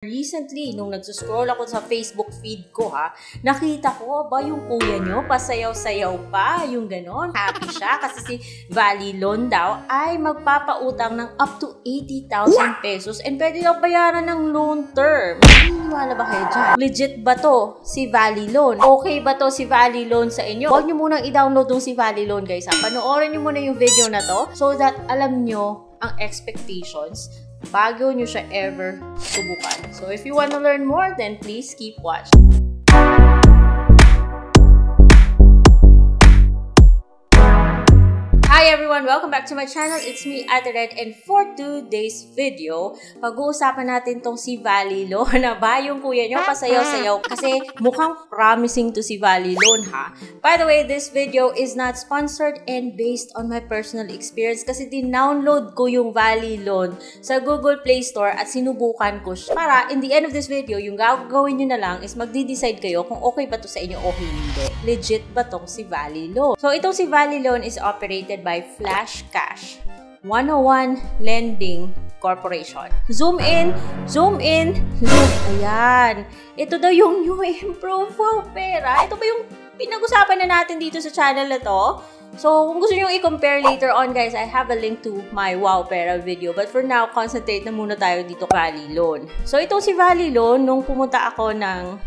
Recently, nung nagsuscroll ako sa Facebook feed ko ha, nakita ko ba yung kuya nyo, pasayaw-sayaw pa, yung ganon. Happy siya kasi si Valley Loan daw ay magpapautang ng up to 80,000 pesos and pwede daw bayaran ng loan term. Naniniwala ba kayo dyan? Legit ba to si Valley Loan? Okay ba to si Valley Loan sa inyo? Huwag nyo munang i-download tong si Valley Loan guys ha. Panoorin nyo muna yung video na to so that alam nyo ang expectations bago nyo siya ever subukan. So if you want to learn more, then please keep watching. Hi everyone! Welcome back to my channel. It's me, Ate and for today's video, pag-uusapan natin tong si Valley Loan na ba yung kuya nyo pasayaw-sayaw kasi mukhang promising to si Valley Loan ha. By the way, this video is not sponsored and based on my personal experience kasi din-download ko yung Valley Loan sa Google Play Store at sinubukan ko siya. Para in the end of this video, yung gagawin nyo na lang is magdi-decide kayo kung okay ba to sa inyo o hindi. Legit ba tong si Valley Loan? So itong si Valley Loan is operated by by Flash Cash 101 Lending Corporation. Zoom in, zoom in, zoom. Ayan. Ito daw yung new wow pera. Ito ba yung pinag-usapan na natin dito sa channel na to? So, kung gusto nyo i-compare later on, guys, I have a link to my Wow Pera video. But for now, concentrate na muna tayo dito Valley Loan. So, itong si Valley Loan, nung pumunta ako ng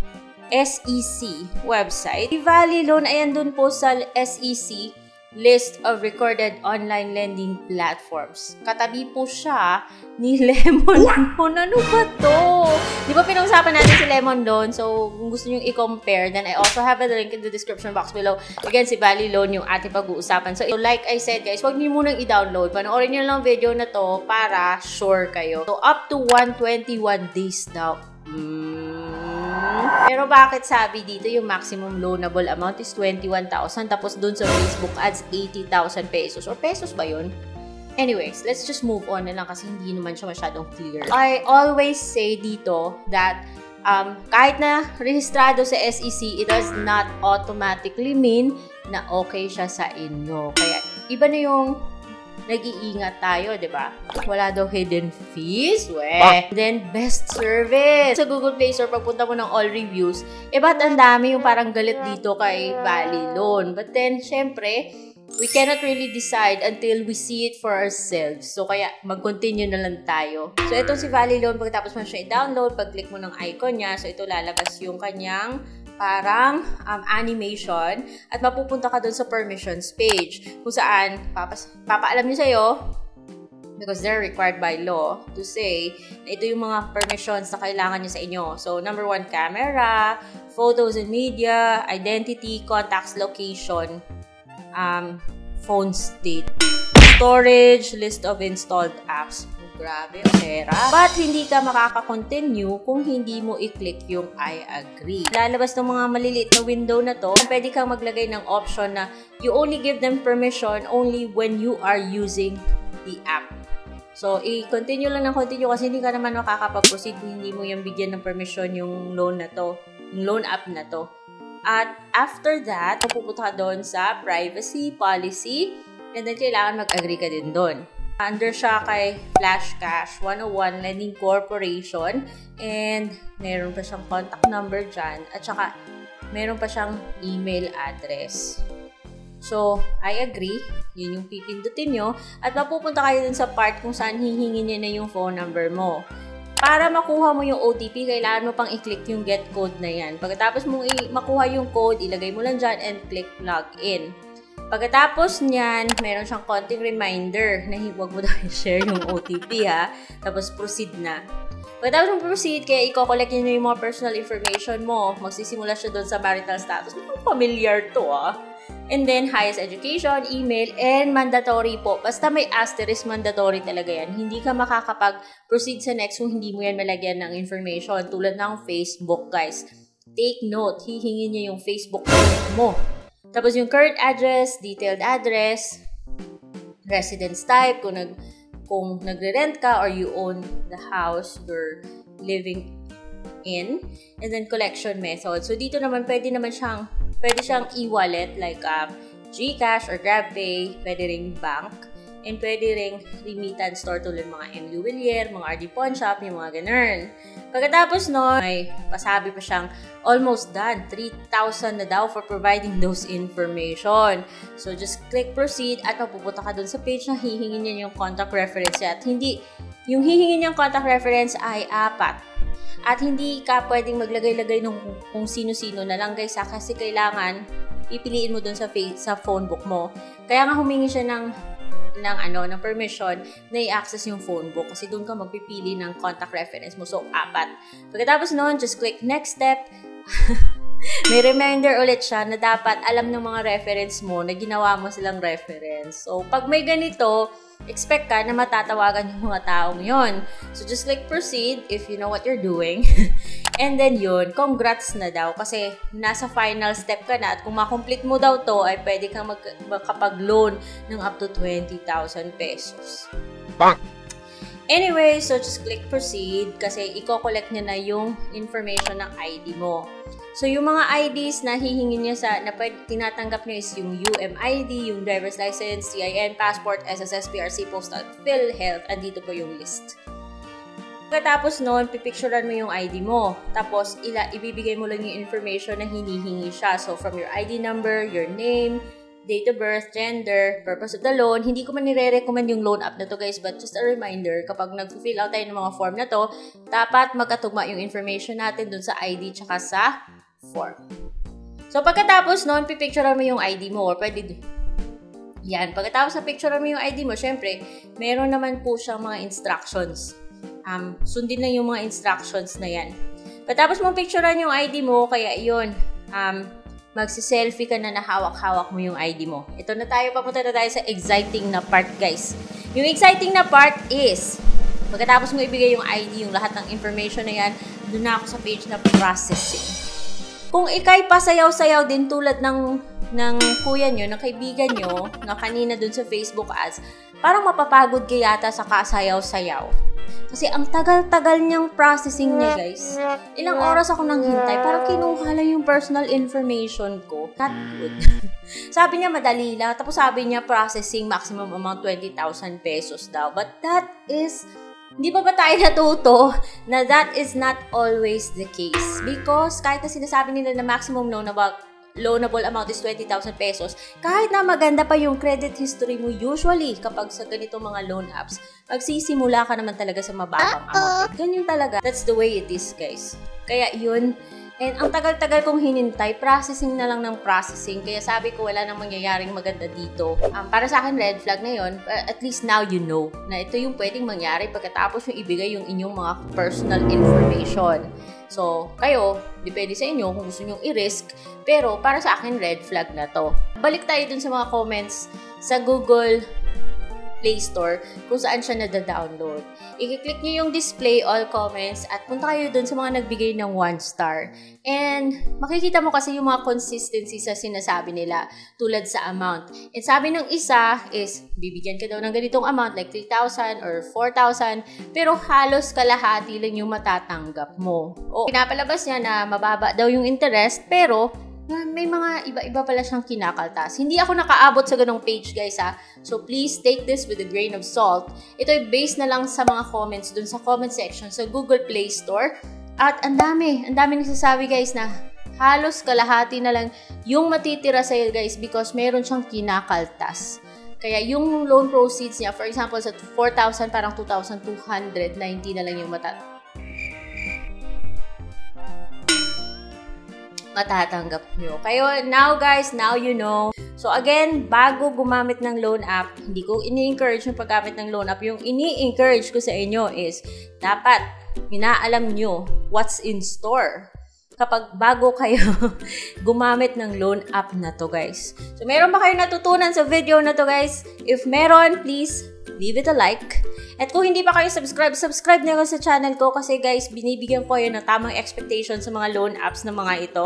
SEC website, si Valley Loan ay andun po sa SEC list of recorded online lending platforms. Katabi po siya ni Lemon Loan. Ano ba to? Di ba pinag-usapan natin si Lemon Loan? So, kung gusto nyo i-compare, then I also have a link in the description box below. Again, si Valley Loan yung ating pag-uusapan. So, like I said guys, huwag niyo munang i-download. Panoorin nyo lang video na to para sure kayo. So, up to 121 days daw. Pero bakit sabi dito yung maximum loanable amount is 21,000 tapos dun sa Facebook ads 80,000 pesos or pesos ba yun? Anyways, let's just move on na lang kasi hindi naman siya masyadong clear. I always say dito that um, kahit na rehistrado sa SEC, it does not automatically mean na okay siya sa inyo. Kaya iba na yung nag-iingat tayo, di ba? Wala daw hidden fees. We. Then, best service. Sa Google Play Store, pagpunta mo ng all reviews, eh, ba't ang dami yung parang galit dito kay Valley Loan? But then, syempre, we cannot really decide until we see it for ourselves. So, kaya mag-continue na lang tayo. So, itong si Valley Loan, pagkatapos mo siya i-download, pag-click mo ng icon niya, so ito lalabas yung kanyang parang um, animation at mapupunta ka doon sa permissions page kung saan papas papaalam niyo sa'yo because they're required by law to say na ito yung mga permissions na kailangan niyo sa inyo. So, number one, camera, photos and media, identity, contacts, location, um, phone state, storage, list of installed apps, Grabe, pera. But hindi ka makaka-continue kung hindi mo i-click yung I agree. Lalabas ng mga maliliit na window na to, pwede kang maglagay ng option na you only give them permission only when you are using the app. So, i-continue lang ng continue kasi hindi ka naman makakapag-proceed kung hindi mo yung bigyan ng permission yung loan na to, yung loan app na to. At after that, pupunta ka doon sa privacy policy and then kailangan mag-agree ka din doon. Under siya kay Flash Cash 101 Lending Corporation and meron pa siyang contact number dyan at saka meron pa siyang email address. So, I agree. Yun yung pipindutin nyo. At mapupunta kayo dun sa part kung saan hihingi niya na yung phone number mo. Para makuha mo yung OTP, kailangan mo pang i-click yung get code na yan. Pagkatapos mo makuha yung code, ilagay mo lang dyan and click login. Pagkatapos niyan, meron siyang konting reminder na huwag mo daw i-share yung OTP ha. Tapos proceed na. Pagkatapos ng proceed, kaya i-collect niyo yung mga personal information mo. Magsisimula siya doon sa marital status. Mukhang familiar to ah. And then, highest education, email, and mandatory po. Basta may asterisk, mandatory talaga yan. Hindi ka makakapag-proceed sa next kung hindi mo yan malagyan ng information. Tulad ng Facebook, guys. Take note, hihingi niya yung Facebook mo. Tapos yung current address, detailed address, residence type, kung nag kung nagre-rent ka or you own the house you're living in, and then collection method. So dito naman pwede naman siyang pwede siyang e-wallet like um, GCash or GrabPay, pwede ring bank. And pwede ring remittance store tulad mga MU Willier, mga RD Pawn Shop, yung mga ganun. Pagkatapos no, may pasabi pa siyang almost done. 3,000 na daw for providing those information. So, just click proceed at mapupunta ka dun sa page na hihingin niya yung contact reference. At hindi, yung hihingin niyang contact reference ay apat. At hindi ka pwedeng maglagay-lagay ng kung sino-sino na lang guys kasi kailangan pipiliin mo dun sa, face, sa phone book mo. Kaya nga humingi siya ng ng ano ng permission na i-access yung phone book kasi doon ka magpipili ng contact reference mo. So, apat. Pagkatapos noon, just click next step. May reminder ulit siya na dapat alam ng mga reference mo na ginawa mo silang reference. So, pag may ganito, expect ka na matatawagan yung mga taong yon. So, just click proceed if you know what you're doing. And then yun, congrats na daw kasi nasa final step ka na at kung makomplete mo daw to ay pwede kang mag- makapag-loan ng up to 20,000 pesos. Bang! Anyway, so just click proceed kasi i-collect niya na yung information ng ID mo. So, yung mga IDs na hihingin niya sa, na pwede, tinatanggap niya is yung UMID, yung driver's license, CIN, passport, SSS, PRC, postal, PhilHealth. Andito po yung list. Pagkatapos noon, pipicturean mo yung ID mo. Tapos, ila, ibibigay mo lang yung information na hinihingi siya. So, from your ID number, your name, date of birth, gender, purpose of the loan. Hindi ko man nire-recommend yung loan app na to guys, but just a reminder, kapag nag-fill out tayo ng mga form na to, dapat magkatugma yung information natin dun sa ID tsaka sa form. So, pagkatapos nun, pipicturean mo yung ID mo or pwede yan. Pagkatapos na picture mo yung ID mo, syempre, meron naman po siyang mga instructions. Um, sundin lang yung mga instructions na yan. Pagkatapos mo picturean yung ID mo, kaya yun, um, magsiselfie ka na nahawak-hawak mo yung ID mo. Ito na tayo, papunta na tayo sa exciting na part, guys. Yung exciting na part is, pagkatapos mo ibigay yung ID, yung lahat ng information na yan, doon na ako sa page na processing. Kung ikay pasayaw-sayaw din tulad ng ng kuya nyo, ng kaibigan nyo, na kanina dun sa Facebook ads, parang mapapagod ka yata sa kasayaw-sayaw. Kasi ang tagal-tagal niyang processing niya, guys. Ilang oras ako nang hintay. Parang kinuha lang yung personal information ko. Not good. sabi niya madali lang. Tapos sabi niya processing maximum amount 20,000 pesos daw. But that is Di ba ba tayo natuto na that is not always the case? Because kahit na sinasabi nila na maximum loan about loanable amount is 20,000 pesos, kahit na maganda pa yung credit history mo usually kapag sa ganito mga loan apps, magsisimula ka naman talaga sa mababang amount. Ganyan talaga. That's the way it is, guys. Kaya yun, And ang tagal-tagal kong hinintay, processing na lang ng processing. Kaya sabi ko, wala nang mangyayaring maganda dito. Um, para sa akin, red flag na yon. Uh, at least now you know na ito yung pwedeng mangyari pagkatapos yung ibigay yung inyong mga personal information. So, kayo, depende sa inyo kung gusto nyo i-risk. Pero para sa akin, red flag na to. Balik tayo dun sa mga comments sa Google Play Store kung saan siya nada-download. I-click nyo yung display all comments at punta kayo dun sa mga nagbigay ng 1 star. And makikita mo kasi yung mga consistency sa sinasabi nila tulad sa amount. And sabi ng isa is bibigyan ka daw ng ganitong amount like 3,000 or 4,000 pero halos kalahati lang yung matatanggap mo. O pinapalabas niya na mababa daw yung interest pero may mga iba-iba pala siyang kinakaltas. Hindi ako nakaabot sa ganong page, guys, ha. So, please take this with a grain of salt. Ito ay based na lang sa mga comments dun sa comment section sa Google Play Store. At ang dami, ang dami nagsasabi, guys, na halos kalahati na lang yung matitira sa'yo, guys, because meron siyang kinakaltas. Kaya yung loan proceeds niya, for example, sa 4,000, parang 2,290 na lang yung mata matatanggap nyo. Kayo, now guys, now you know. So again, bago gumamit ng loan app, hindi ko ini-encourage yung paggamit ng loan app. Yung ini-encourage ko sa inyo is, dapat, inaalam nyo what's in store kapag bago kayo gumamit ng loan app na to guys. So meron ba kayo natutunan sa video na to guys? If meron, please leave it a like. At kung hindi pa kayo subscribe, subscribe na sa channel ko kasi guys, binibigyan ko kayo ng tamang expectation sa mga loan apps na mga ito.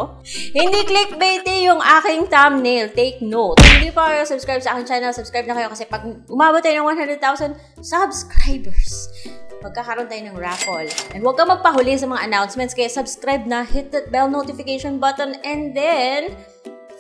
Hindi clickbaity yung aking thumbnail. Take note. Kung hindi pa kayo subscribe sa aking channel, subscribe na kayo kasi pag umabot tayo ng 100,000 subscribers, magkakaroon tayo ng raffle. And huwag ka magpahuli sa mga announcements, kaya subscribe na, hit that bell notification button, and then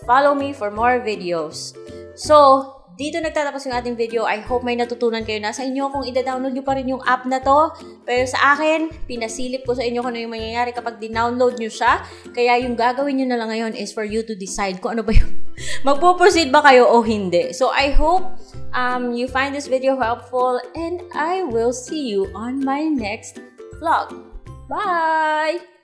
follow me for more videos. So, dito nagtatapos yung ating video. I hope may natutunan kayo na sa inyo kung ida-download nyo pa rin yung app na to. Pero sa akin, pinasilip ko sa inyo kung ano yung mangyayari kapag di-download nyo siya. Kaya yung gagawin nyo na lang ngayon is for you to decide kung ano ba yung magpo-proceed ba kayo o hindi. So I hope um, you find this video helpful and I will see you on my next vlog. Bye!